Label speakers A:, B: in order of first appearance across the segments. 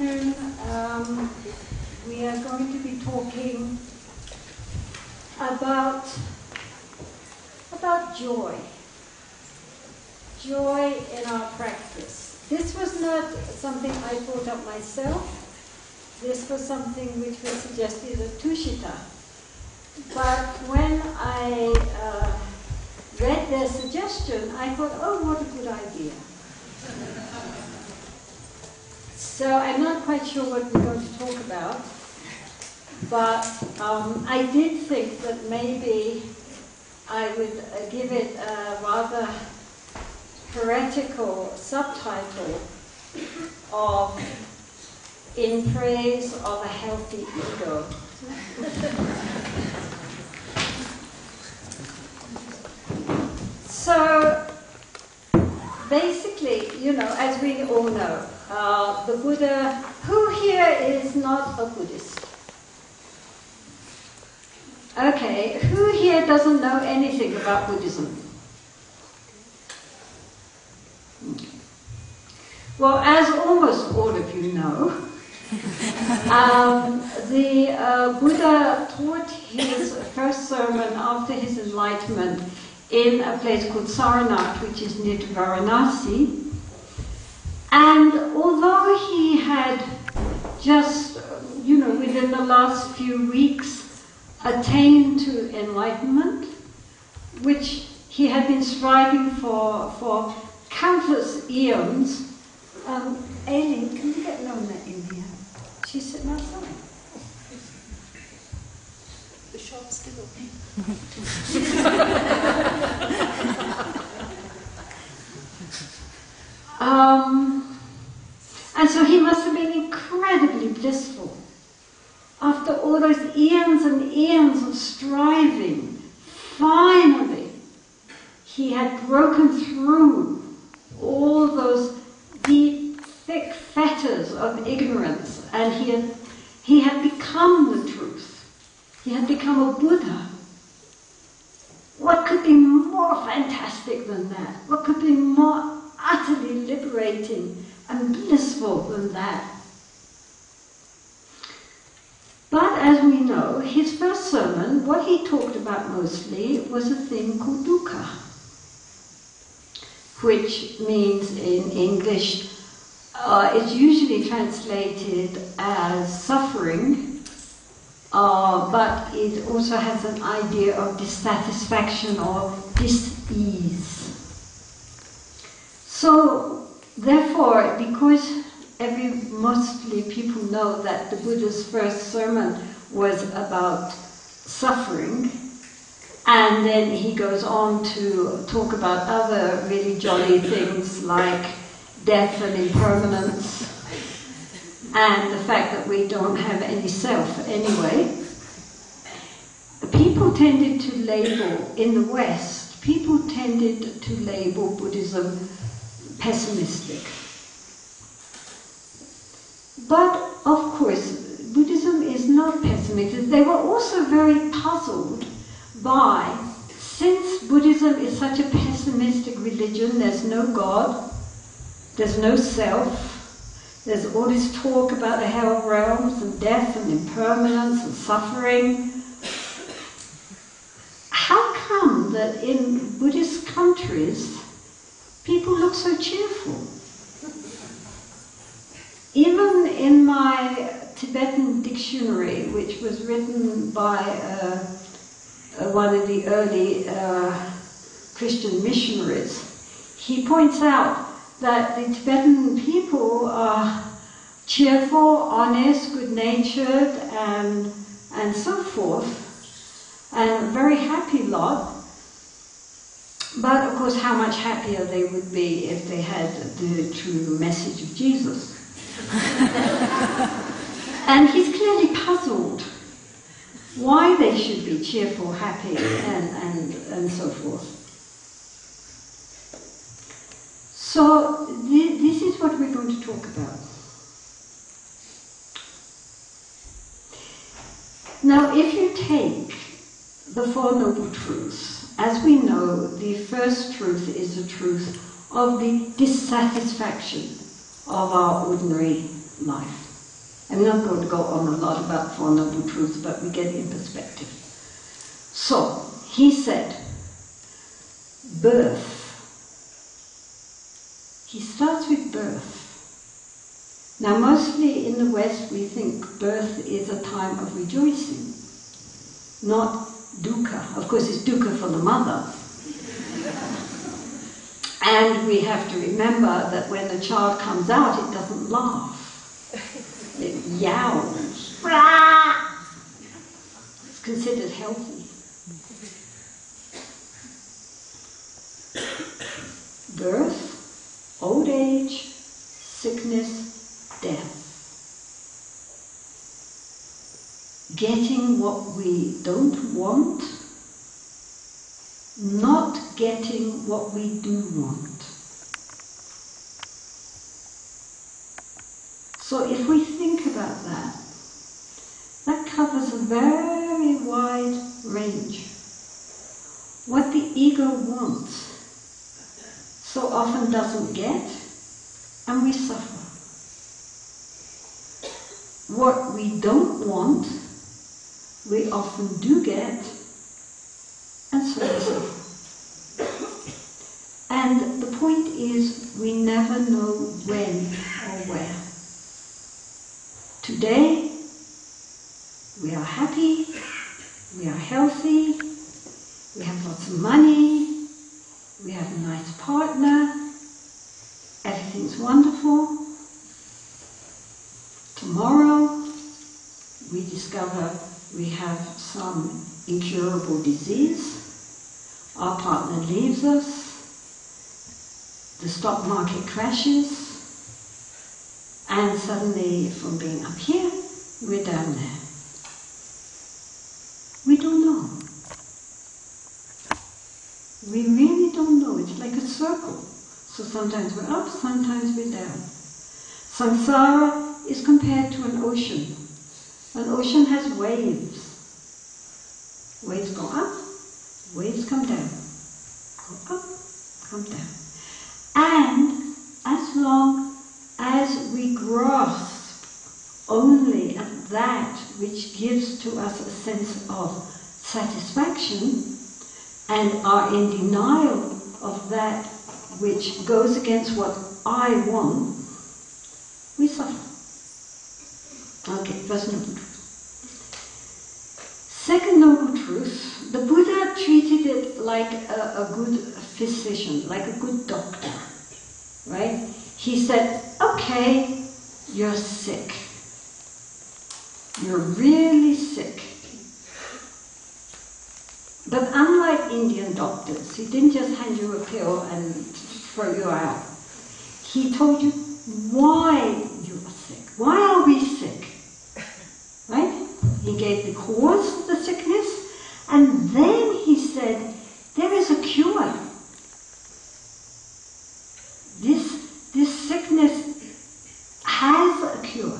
A: afternoon um, we are going to be talking about about joy. Joy in our practice. This was not something I thought up myself. This was something which was suggested at Tushita. But when I uh, read their suggestion, I thought, oh, what a good idea. So I'm not quite sure what we're going to talk about, but um, I did think that maybe I would uh, give it a rather heretical subtitle of In Praise of a Healthy Ego. so basically, you know, as we all know, uh, the Buddha, who here is not a Buddhist? Okay, who here doesn't know anything about Buddhism? Well, as almost all of you know, um, the uh, Buddha taught his first sermon after his enlightenment in a place called Saranath, which is near to Varanasi. And although he had just, you know, within the last few weeks attained to enlightenment, which he had been striving for for countless eons, um, Aileen, can you get Lona in here? She's sitting outside.
B: The shop's still open.
A: Um, and so he must have been incredibly blissful. After all those eons and eons of striving, finally, he had broken through all those deep, thick fetters of ignorance, and he had, he had become the truth. He had become a Buddha. What could be more fantastic than that? What could be more utterly liberating and blissful than that. But as we know, his first sermon, what he talked about mostly was a thing called dukkha, which means in English, uh, it's usually translated as suffering, uh, but it also has an idea of dissatisfaction or dis-ease. So, therefore, because every mostly people know that the Buddha's first sermon was about suffering, and then he goes on to talk about other really jolly things like death and impermanence, and the fact that we don't have any self anyway. People tended to label, in the West, people tended to label Buddhism pessimistic. But of course, Buddhism is not pessimistic. They were also very puzzled by, since Buddhism is such a pessimistic religion, there's no God, there's no self, there's all this talk about the hell realms and death and impermanence and suffering. How come that in Buddhist countries people look so cheerful. Even in my Tibetan dictionary, which was written by uh, uh, one of the early uh, Christian missionaries, he points out that the Tibetan people are cheerful, honest, good-natured, and and so forth, and a very happy lot. But of course, how much happier they would be if they had the true message of Jesus. and he's clearly puzzled why they should be cheerful, happy, and, and, and so forth. So, th- this is what we're going to talk about. Now, if you take the Four Noble Truths, as we know, the first truth is the truth of the dissatisfaction of our ordinary life. I'm not going to go on a lot about Four Noble Truths, but we get in perspective. So, he said, birth. He starts with birth. Now, mostly in the West, we think birth is a time of rejoicing, not dukkha. Of course, it's dukkha for the mother. and we have to remember that when the child comes out, it doesn't laugh, it yowls. It's considered healthy. Birth, old age, sickness, death. Getting what we don't want, not getting what we do want. So if we think about that, that covers a very wide range. What the ego wants so often doesn't get, and we suffer what we don't want, we often do get, and so we suffer. And the point is, we never know when or where. Today, we are happy, we are healthy, we have lots of money, we have a nice partner, everything's wonderful. Tomorrow, we discover we have some incurable disease. Our partner leaves us. The stock market crashes. And suddenly, from being up here, we're down there. We don't know. We really don't know. It's like a circle. So sometimes we're up, sometimes we're down. Samsara is compared to an ocean. An ocean has waves. Waves go up, waves come down. Go up, come down. And as long as we grasp only at that which gives to us a sense of satisfaction and are in denial of that which goes against what I want, we suffer. Okay, first noble truth. Second noble truth, the Buddha treated it like a, a good physician, like a good doctor, right? He said, okay, you're sick. You're really sick. But unlike Indian doctors, he didn't just hand you a pill and throw you out. He told you why you are sick. Why are we gave the cause of the sickness, and then he said, there is a cure. This, this sickness has a cure.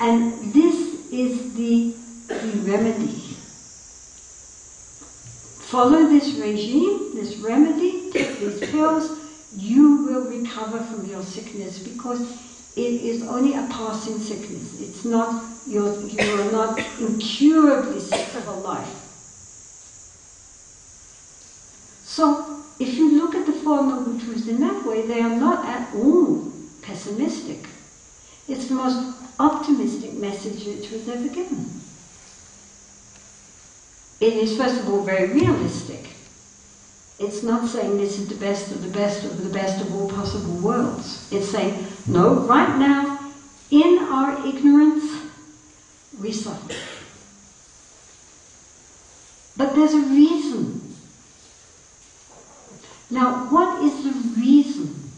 A: And this is the, the remedy. Follow this regime, this remedy, take these pills, you will recover from your sickness because it is only a passing sickness. It's not, you're, you are not incurably sick for life. So, if you look at the Noble Truths in that way, they are not at all pessimistic. It's the most optimistic message which was ever given. It is, first of all, very realistic. It's not saying this is the best of the best of the best of all possible worlds. It's saying, no, right now, in our ignorance, we suffer. But there's a reason. Now, what is the reason?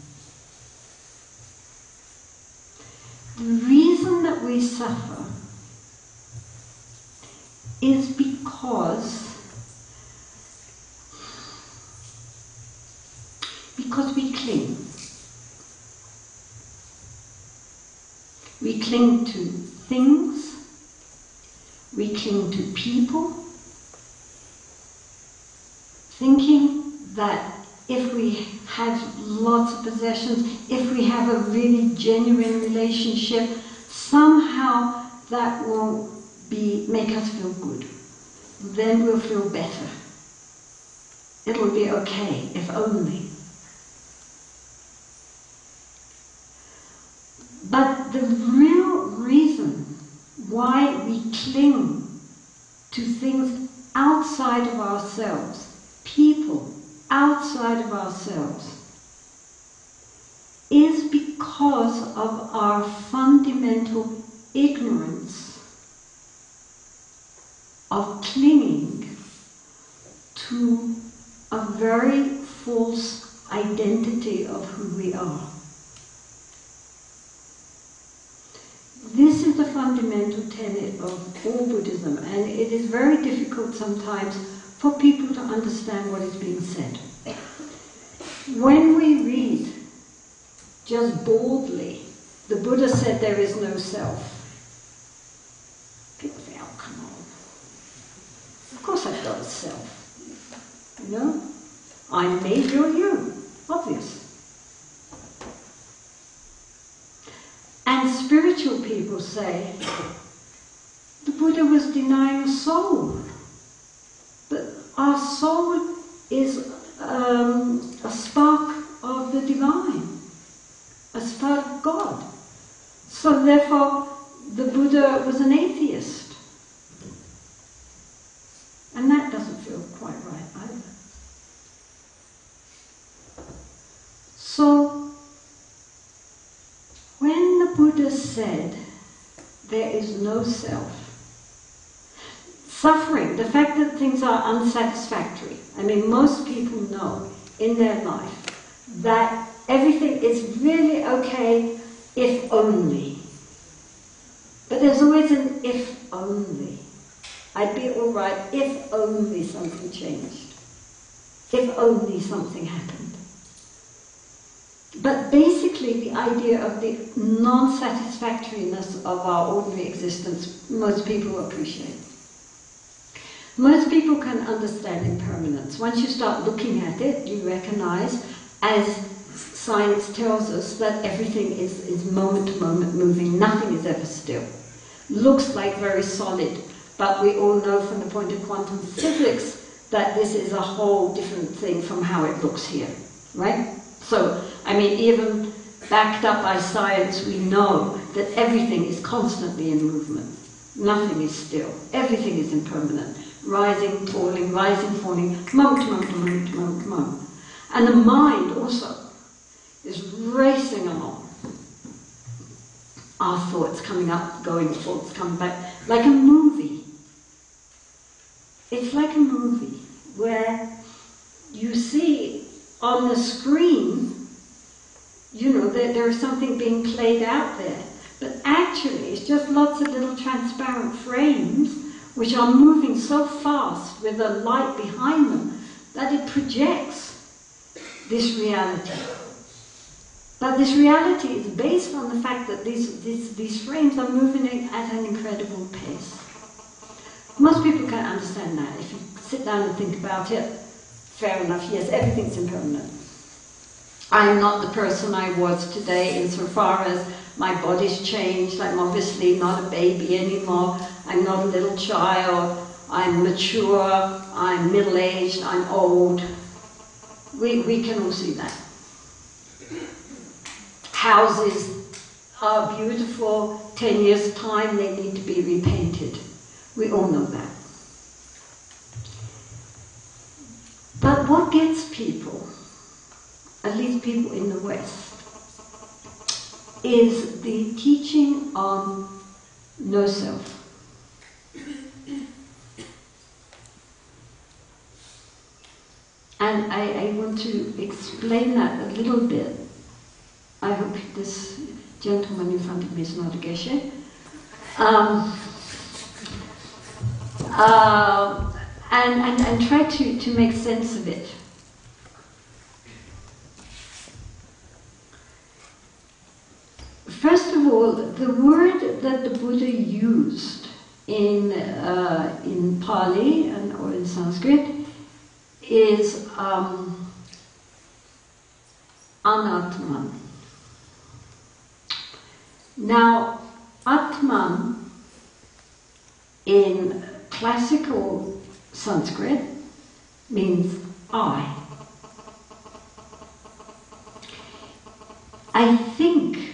A: The reason that we suffer is because because we cling. We cling to things, we cling to people, thinking that if we have lots of possessions, if we have a really genuine relationship, Somehow that will be make us feel good. Then we'll feel better. It'll be okay, if only. But the real reason why we cling to things outside of ourselves, people outside of ourselves, is because of our fundamental ignorance of clinging to a very false identity of who we are. This is the fundamental tenet of all Buddhism, and it is very difficult sometimes for people to understand what is being said. When we read just boldly, the Buddha said there is no self, people say, oh, come on. Of course I've got a self. You know? I'm me, you're you. Obvious. And spiritual people say the Buddha was denying a soul. But our soul is um, a spark of the divine, a spark of God. So therefore, the Buddha was an atheist. And that doesn't feel quite right either. So, when the Buddha said there is no self, suffering, the fact that things are unsatisfactory, I mean, most people know in their life that everything is really okay if only. But there's always an if only. I'd be all right if only something changed. If only something happened. But basically, the idea of the non satisfactoriness of our ordinary existence, most people appreciate. Most people can understand impermanence. Once you start looking at it, you recognize, as science tells us, that everything is, is moment to moment moving, nothing is ever still. Looks like very solid, but we all know from the point of quantum physics that this is a whole different thing from how it looks here, right? So, I mean, even backed up by science, we know that everything is constantly in movement. Nothing is still. Everything is impermanent. Rising, falling, rising, falling, moment moment moment moment moment. And the mind also is racing along. Our thoughts coming up, going, thoughts coming back, like a movie. It's like a movie where you see on the screen, you know, that there's something being played out there. But actually, it's just lots of little transparent frames which are moving so fast with a light behind them that it projects this reality. But this reality is based on the fact that these, these, these frames are moving at an incredible pace. Most people can't understand that. If you sit down and think about it, fair enough, yes, everything's impermanent. I'm not the person I was today insofar as my body's changed. I'm obviously not a baby anymore. I'm not a little child. I'm mature. I'm middle aged. I'm old. We, we can all see that. Houses are beautiful. Ten years' time, they need to be repainted. We all know that. But what gets people, at least people in the West, is the teaching on no self. And I, I, want to explain that a little bit. I hope this gentleman in front of me is not a geshe. Um, uh, and, and, and try to, to make sense of it. First of all, the word that the Buddha used in, uh, in Pali and, or in Sanskrit is um, anatman. Now, Atman in classical Sanskrit means I. I think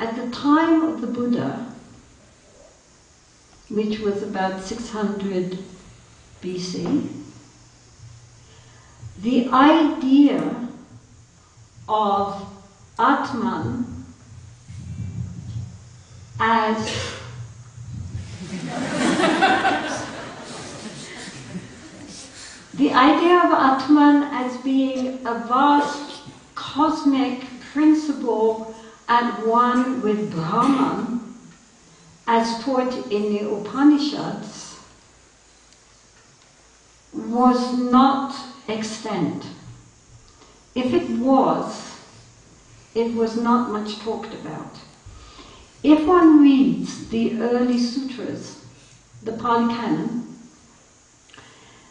A: at the time of the Buddha, which was about 600 BC, the idea of Atman as the idea of Atman as being a vast cosmic principle at one with Brahman, as taught in the Upanishads, was not extant. If it was, it was not much talked about. If one reads the early sutras, the Pali Canon,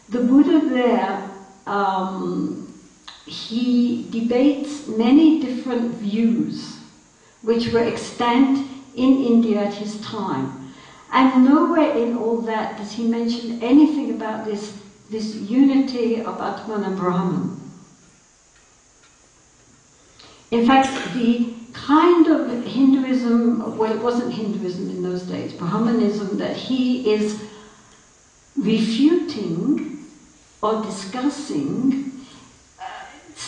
A: the Buddha there, um, he debates many different views which were extant in India at his time. And nowhere in all that does he mention anything about this, this unity of Atman and Brahman. In fact, the kind of Hinduism, well, it wasn't Hinduism in those days, Brahmanism, that he is refuting or discussing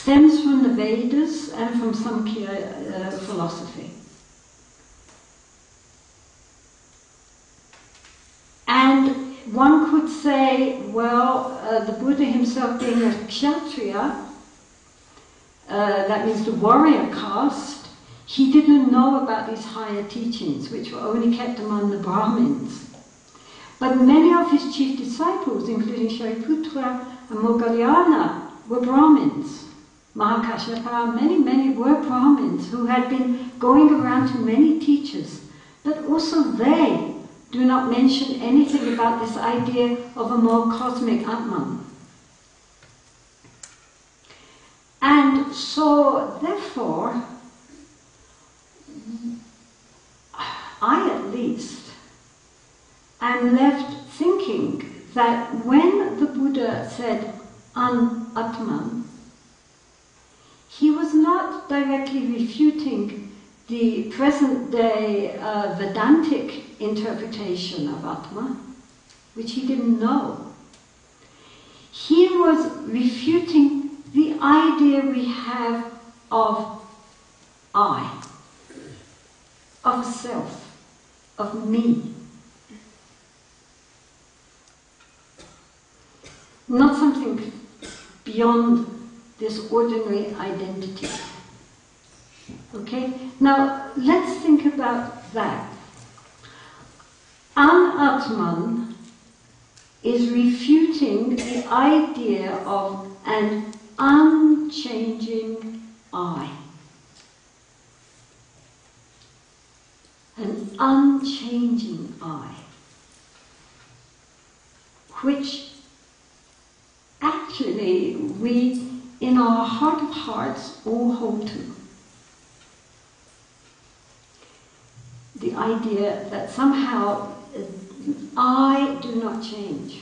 A: stems from the Vedas and from Samkhya uh, philosophy. And one could say, well, uh, the Buddha himself being a Kshatriya, uh, that means the warrior caste, he didn't know about these higher teachings, which were only kept among the Brahmins. But many of his chief disciples, including Shariputra and Moggallana, were Brahmins. Mahakashyapa, many, many were Brahmins who had been going around to many teachers. But also they do not mention anything about this idea of a more cosmic Atman. And so, therefore, I at least am left thinking that when the Buddha said an Atman, he was not directly refuting the present day uh, Vedantic interpretation of Atma, which he didn't know. He was refuting the idea we have of I, of self, of me. Not something beyond this ordinary identity. Okay? Now, let's think about that. Anatman is refuting the idea of an unchanging I. An unchanging I. Which actually we, in our heart of hearts, all hold to. The idea that somehow uh, I do not change.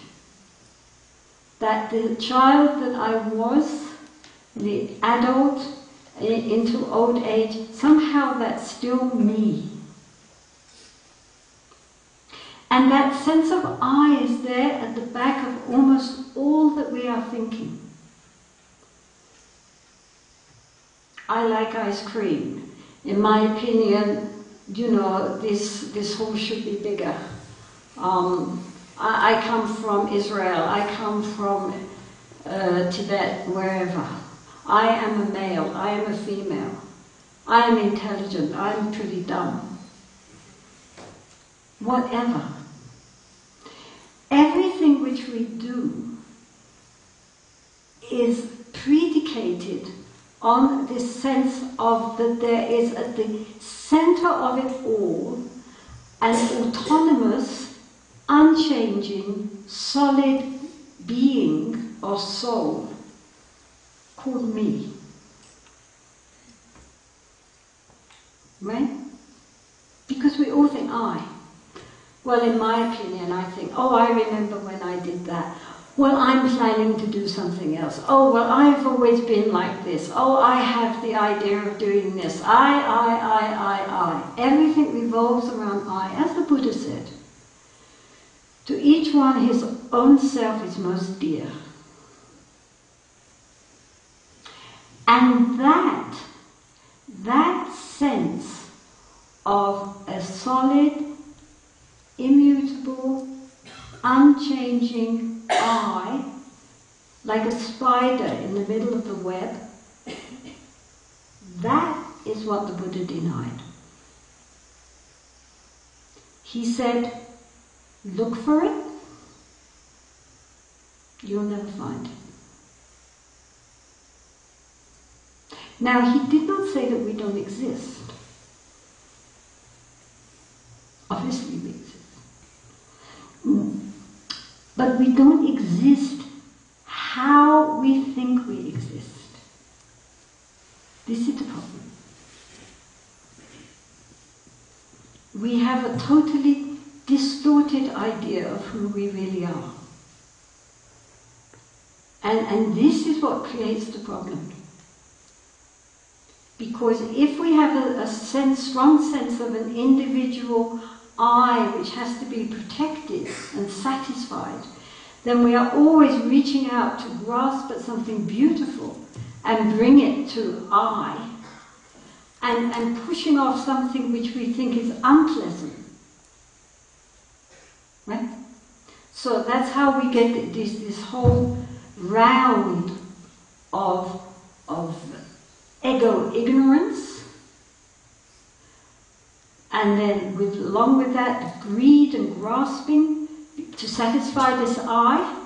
A: That the child that I was, the adult into old age, somehow that's still me. And that sense of I is there at the back of almost all that we are thinking. I like ice cream. In my opinion, you know, this, this hole should be bigger. Um, I, I, come from Israel, I come from uh, Tibet, wherever. I am a male, I am a female. I am intelligent, I am pretty dumb. Whatever. Everything which we do is predicated on this sense of that there is at the center of it all an autonomous, unchanging, solid being or soul called me. Right? Because we all think I. Well, in my opinion, I think, oh, I remember when I did that. Well, I'm planning to do something else. Oh, well, I've always been like this. Oh, I have the idea of doing this. I, I, I, I, I. Everything revolves around I, as the Buddha said. To each one, his own self is most dear. And that, that sense of a solid, immutable, unchanging I, like a spider in the middle of the web, that is what the Buddha denied. He said, look for it, you'll never find it. Now, he did not say that we don't exist. Obviously, we exist. But we don't exist how we think we exist. This is the problem. We have a totally distorted idea of who we really are. And, and this is what creates the problem. Because if we have a, a sense, strong sense of an individual I which has to be protected and satisfied, then we are always reaching out to grasp at something beautiful and bring it to I, and, and pushing off something which we think is unpleasant. Right? So that's how we get this, this whole round of, of ego ignorance and then with, along with that, greed and grasping to satisfy this I,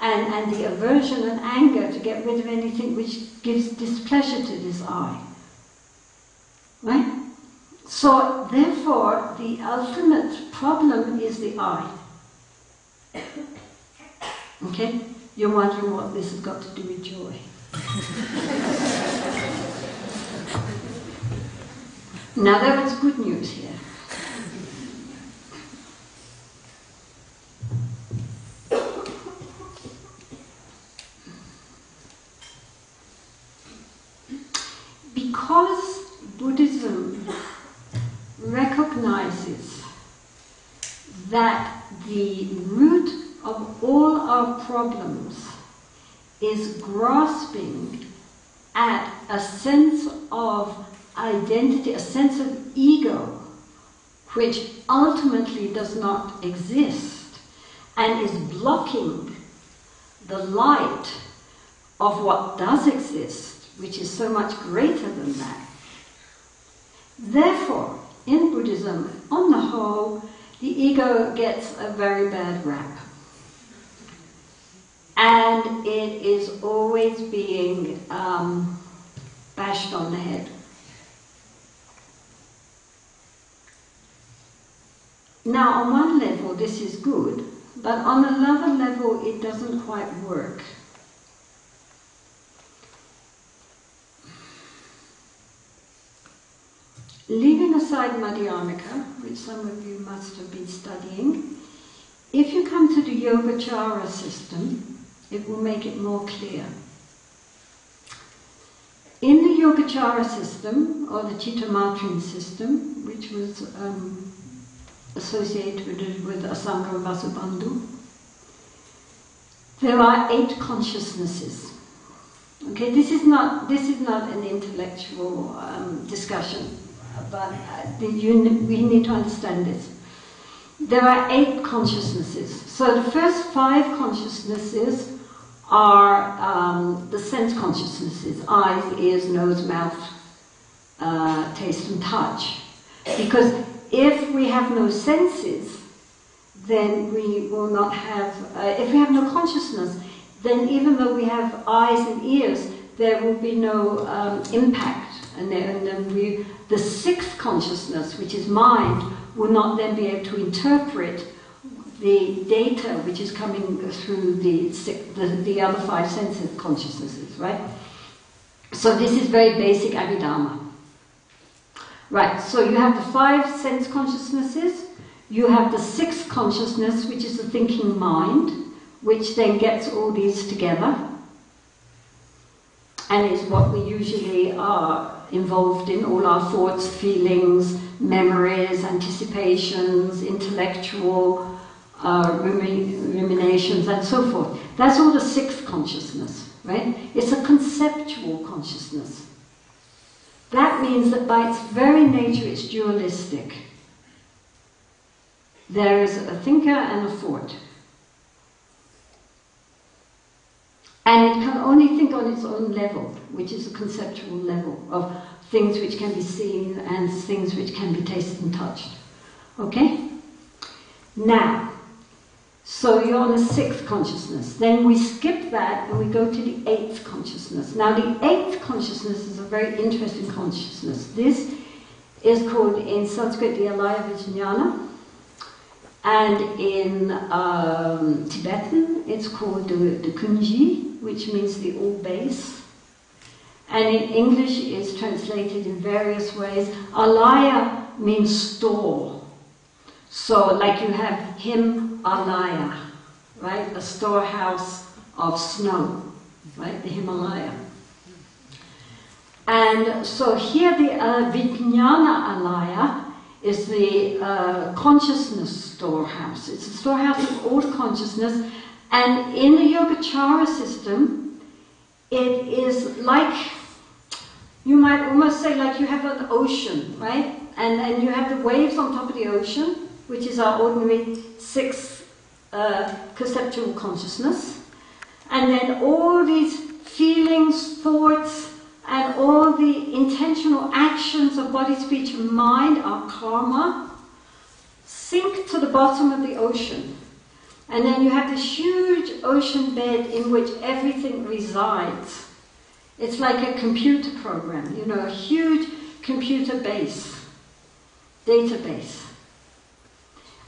A: and, and the aversion and anger to get rid of anything which gives displeasure to this I. Right? So, therefore, the ultimate problem is the I. Okay? You're wondering what this has got to do with joy. Now there is good news here. Because Buddhism recognizes that the root of all our problems is grasping at a sense of identity, a sense of ego, which ultimately does not exist and is blocking the light of what does exist, which is so much greater than that. Therefore, in Buddhism, on the whole, the ego gets a very bad rap. And it is always being um, bashed on the head. Now, on one level, this is good, but on another level, it doesn't quite work. Leaving aside Madhyamaka, which some of you must have been studying, if you come to the Yogacara system, it will make it more clear. In the Yogacara system, or the Chittamatrin system, which was um, associated with, Asanga Vasubandhu. There are eight consciousnesses. Okay, this is not this is not an intellectual um, discussion, but uh, we need to understand this. There are eight consciousnesses. So the first five consciousnesses are um, the sense consciousnesses: eyes, ears, nose, mouth, uh, taste, and touch. Because if we have no senses, then we will not have, uh, if we have no consciousness, then even though we have eyes and ears, there will be no um, impact. And then, and then we, the sixth consciousness, which is mind, will not then be able to interpret the data which is coming through the, the, the other five senses consciousnesses, right? So this is very basic Abhidharma. Right, so you have the five sense consciousnesses. you have the sixth consciousness, which is the thinking mind, which then gets all these together and is what we usually are involved in all our thoughts, feelings, memories, anticipations, intellectual uh, ruminations, and so forth. That's all the sixth consciousness, right? It's a conceptual consciousness. That means that by its very nature it's dualistic. There is a thinker and a thought. And it can only think on its own level, which is a conceptual level of things which can be seen and things which can be tasted and touched. Okay? Now, so you're on the sixth consciousness. Then we skip that and we go to the eighth consciousness. Now, the eighth consciousness is a very interesting consciousness. This is called in Sanskrit the Alaya Vijnana, and in um, Tibetan it's called the, the Kunji, which means the all base. And in English it's translated in various ways. Alaya means store. So, like you have Him Alaya, right? A storehouse of snow, right? The Himalaya. And so here the uh, Vijnana Alaya is the uh, consciousness storehouse. It's a storehouse of all consciousness and in the Yogacara system, it is like, you might almost say like you have an ocean, right? And, and you have the waves on top of the ocean, which is our ordinary sixth uh, conceptual consciousness. And then all these feelings, thoughts, and all the intentional actions of body, speech, and mind, our karma, sink to the bottom of the ocean. And then you have this huge ocean bed in which everything resides. It's like a computer program, you know, a huge computer base, database.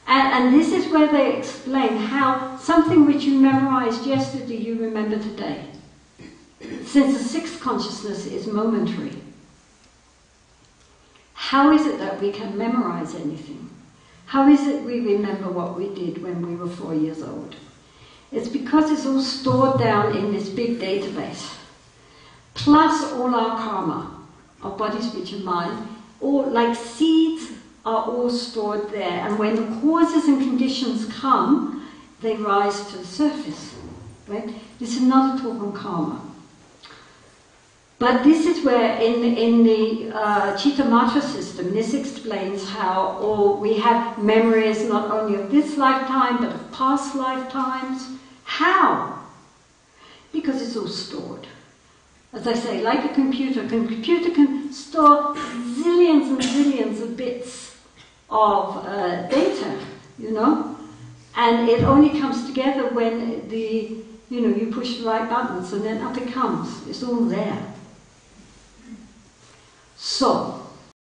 A: And, and this is where they explain how something which you memorized yesterday you remember today. Since the sixth consciousness is momentary. How is it that we can memorize anything? How is it we remember what we did when we were four years old? It's because it's all stored down in this big database, plus all our karma, our body, speech, and mind, all like seeds are all stored there. And when the causes and conditions come, they rise to the surface. Right? This is another talk on karma. But this is where, in, in the uh, Chittamatra system, this explains how all, we have memories not only of this lifetime, but of past lifetimes. How? Because it's all stored. As I say, like a computer, a computer can store zillions and zillions of bits of uh, data, you know, and it only comes together when the, you know, you push the right buttons and then up it comes. It's all there. So,